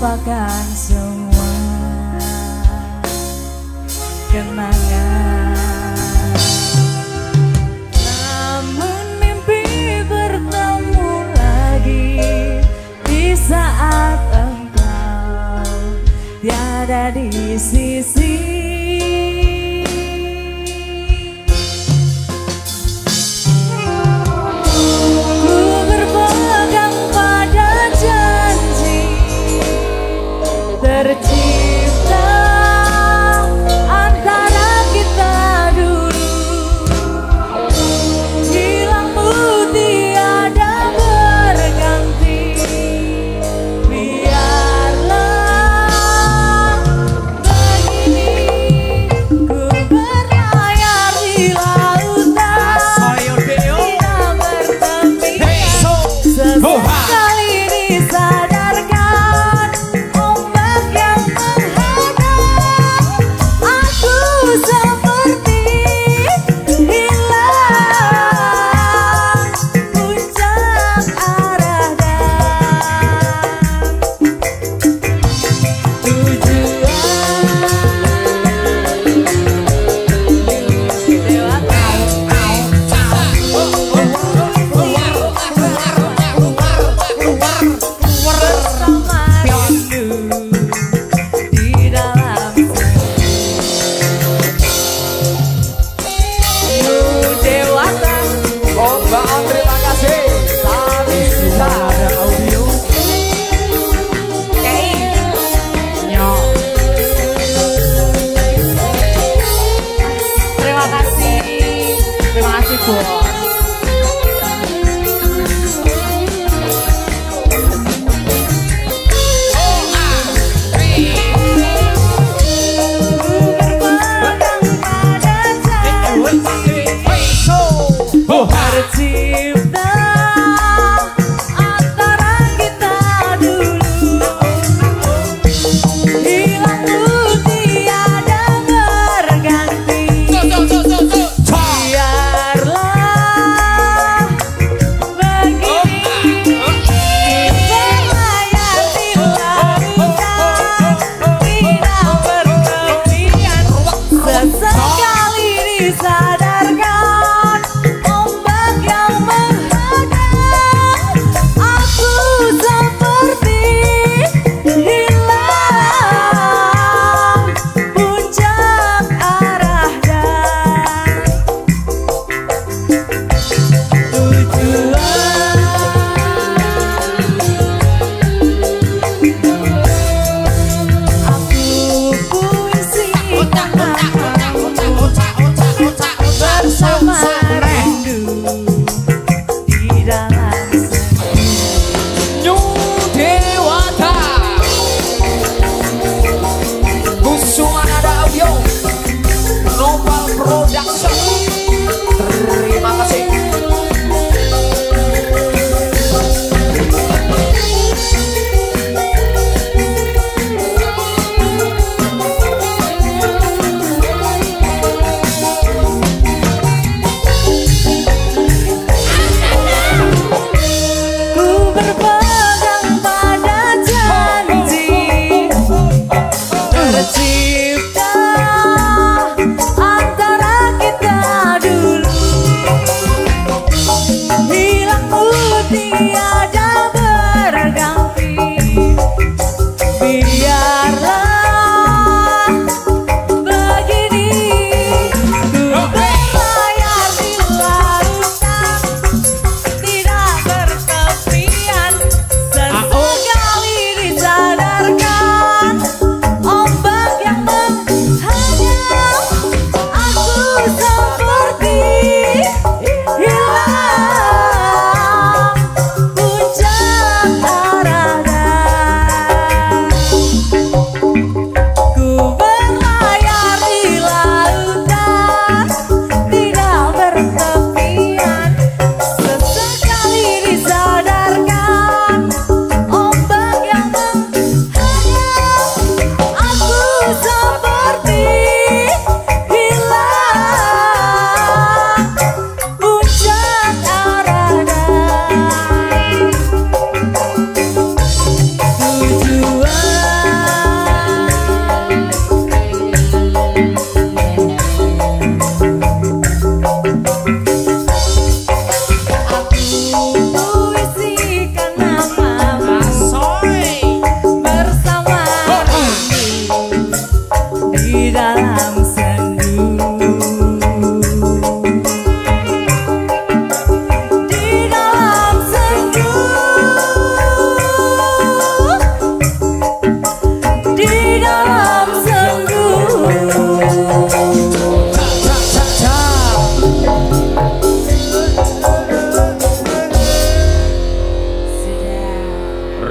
melupakan semua kenangan. Namun mimpi bertemu lagi Di saat engkau tiada di sisi Marco.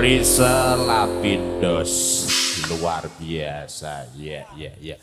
Risa Lapindos luar biasa. Ya ya ya